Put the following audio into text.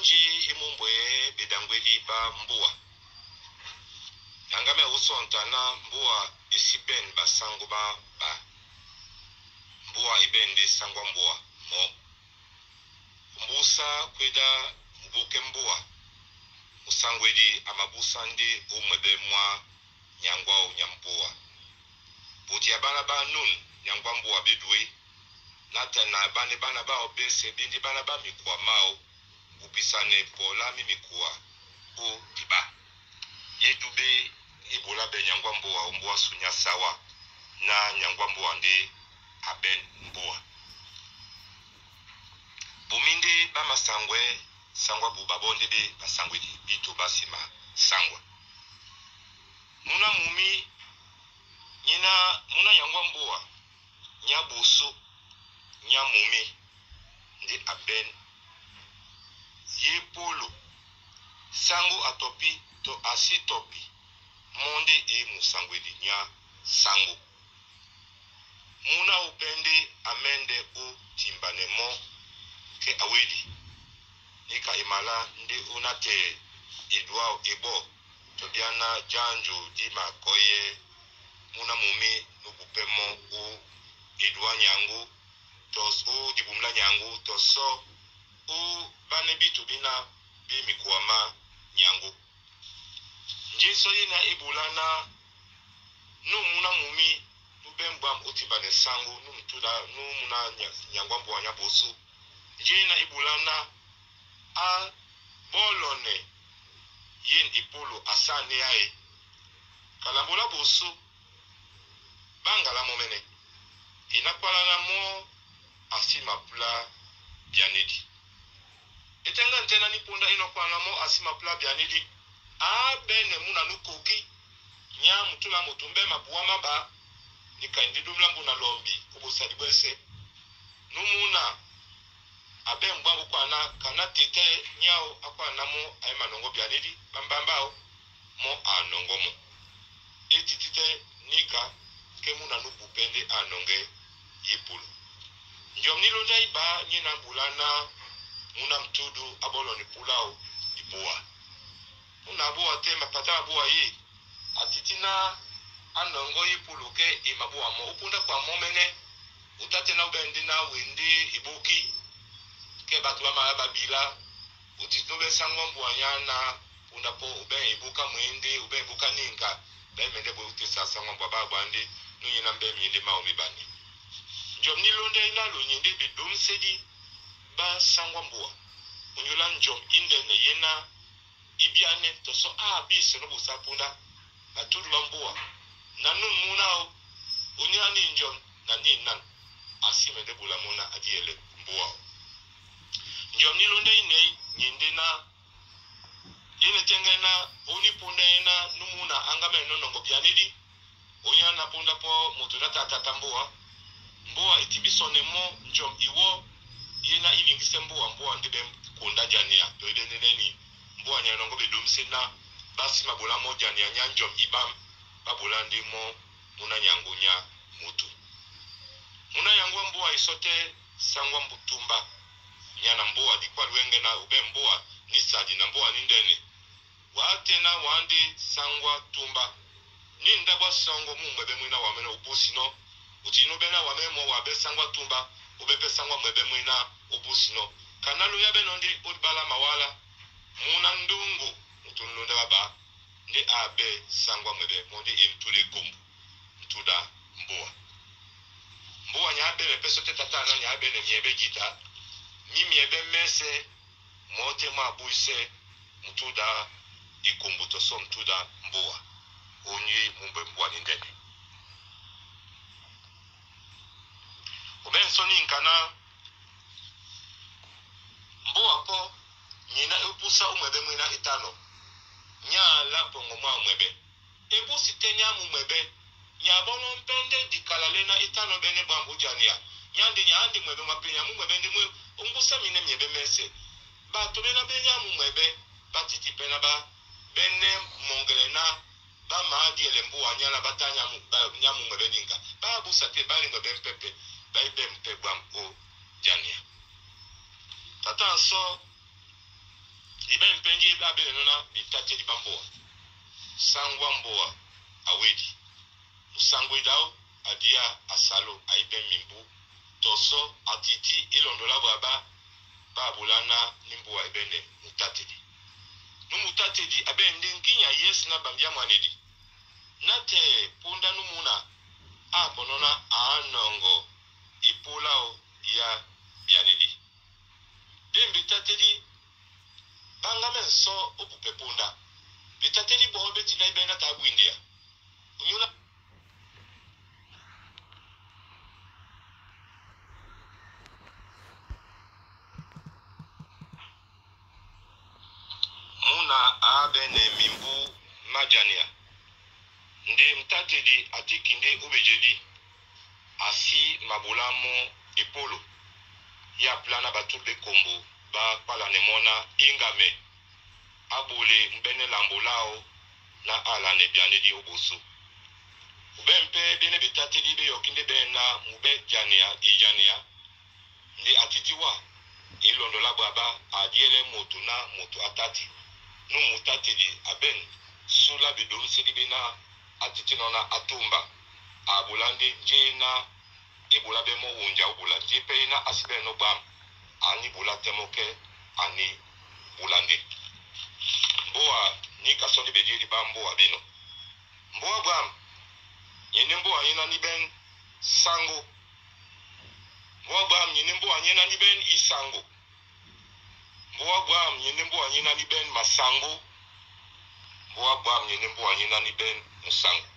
nji imumbwe bidangwe liba mbuwa nangame uso ntana mbuwa isi basangu ba ba mbuwa ibende sangwa mbuwa mo mbusa kweda mbuke mbuwa musangwedi amabusa ndi umwebe mwa nyangwao nyambuwa buti ya bana ba nun nyangwa mbuwa bidwe nata na bani bana bao bese bindi bana ba mikwa mao opisane bola mimi kuwa o liba ye dube ebola bɛ nyangwa mbowa ombowa sunya sawa na nyangwa mbowa nde abɛ mbowa bumi nde bamasangwɛ sangwa bu babɔ nde be basangwedi bito basima sangwa muna mumi nyina muna yangwa mbowa nya boso nya mumi nde abɛ ye polo sango atopi to asi topi mɔ e e nde e mu sango e di ɲa sango mu na o bɛn nde amɛn dɛ o timbanɛ mɔ kɛ awe di ni ka e ma la nde o na tɛ eduwa e bɔ tobi ana janjo di ma kɔ ye mu na mu mi n'o bɛ mɔ o eduwa nyango tɔ o dibumula nyango tɔ sɔ. So, u bane bitu bina bimikuama nyangu njeso yina ibulana numuna mumi nubembwam utibane sangu numtula numuna nyangwambo wanyabosu njina ibulana a bolone yin ipulu asane yae kalambula bosu bangala momene e na kuala na mo asima pula bianedi e tɛ n ka n tɛna ni ponda i nɔkɔ ala mɔ a si ma pila biani di a bɛɛ nɛmu na nu koki nya mutu la mutu n bɛɛ ma buwa ma ba ni ka n di dumla mbu na lɔmbi o bo sadi bɛ se numu na a bɛɛ n gba bu kɔ ana kana tetɛ nyao a kɔ ana mɔ a ye ma nɔngɔ biani di banbanbao mɔ a nɔngɔ mɔ e titi tɛ ni ka kɛ mu na nu bu pɛnde a nɔngɛ i bolo njɔm ni lo nja i ba nyi na bula na munamtudu aboloni pulao iboa munaboa te mapata aboa ye atiti na anongo ye pulu ke e maboa mo opunda kua mo mene otate na obendi na wendi iboki ke bato bamaya babila otiti na obesango mbua nya na punda po oben ebuka mwende oben ebuka ninga bemende bo otesa sango mbua babua ndi nunye na mbe miende mao mibani njom ni londe na lonye nde bedom sedi ba sangwa mbuwa onyola njom inde na ye na i bia ne toso a ah, bi sene busa punda na turu ba mbuwa na nun muna o onyola ni njom na ni nan asi me de bula muna adi ele mbuwa o njom ni lunde ine nyinde na yene tenge na oni punda ina numuna angame nonongo bianidi onya na punda po motu na tata tambuwa mbuwa itibi sone mo njom iwo yena ilingi se mbuwa mbuwa ndi be kunda jani ya to ide neneni mbuwa nya nongo be dumsi na basi mabula mo jani ya ibam babula ndi mo muna nyangunya mutu muna yangwa mbuwa isote sangwa mbutumba nyana mbuwa dikwa lwenge na ube mbuwa nisadi na mbuwa nindene waatena wandi sangwa tumba ni ndabwa sango mumwebe mwina wamene ubusino uti inobena wamemo wabe sangwa tumba wobɛpɛ sa wa mɛbɛ mu na obusi no kanalo yabɛ no ndi odbala mawala muna ndungu mutunlunda baba ndi abɛ sangwa mɛbɛ mondi imtule gombu ntuda mboa mboa nyabe mɛpɛ so tɛ tata na nyabe na miɛbɛ gita mi miɛbɛ mɛsɛ mɔɔte ma buisɛ mutuda ikombu tɔsɔ mutuda unye onye mumbe mboa ni o bɛ nsɔnni kana mbo akɔ nyina ebusa umwɛbɛ mwina etanɔ nyaala pɔngɔmɔ amwɛbɛ ebusi tɛ nyamu mwɛbɛ nyabɔnɔ mpɛnde dikalale na etanɔ bɛ ne bambu jania nyande nyande mwɛbɛ mwape nyamu mwɛbɛ ndi mwe ombusa mi ne miɛbɛ mɛsɛ bato bɛ na bɛ nyamu mwɛbɛ batiti pɛ na ba bɛ nɛ mɔngɛlɛ na bamaadi ɛlɛ mbo wa nyala bata nyamu mwɛbɛ ninka baabusa te bali mwɛbɛ mpɛpɛ baịbụl tata nsọ ibe mpe nje abịrị nụ na bitate diba mbụwa sangwa mbụwa awedi usangwedao adia asalo aibe mimbu tɔsɔ atiti elɔndola baba babula na nimbu wa ebe ne mutate di nu di abụọ ndenkinya yesu na bambia mwane na ponda so opupe ponda betateli bongo beti na ibe na ta abwinde ya onyola muna abene mimbu majania nde mtatedi atiki nde obejedi asi mabulamu epolo ya pla na bato mpe kombo bakpala ne mona ingame agbole mbenelambolao na ala nebianedi oboso ube mpe bene betatedi be yokinde be na mube jania ijania e ndi atitiwa ilondo e lagbaba adiele moto na moto atati nu mutatedi aben sula bedom sedi be na atiti nọ na atomba abola ndi nje na ibola e be mo wonja obola nje pe na asibɛ nɔ gbam ani bola tɛmɔ anyị bụla ndị. mbowa ni kasɔli be diri ba mbowa bino mbowa gwam nyini mbowa nyinani bɛn sango mbowa gwam nyini mbowa nyinani bɛn isango mbowa gwam nyini mbowa nyinani bɛn masango mbowa gwam nyini mbowa nyinani bɛn musango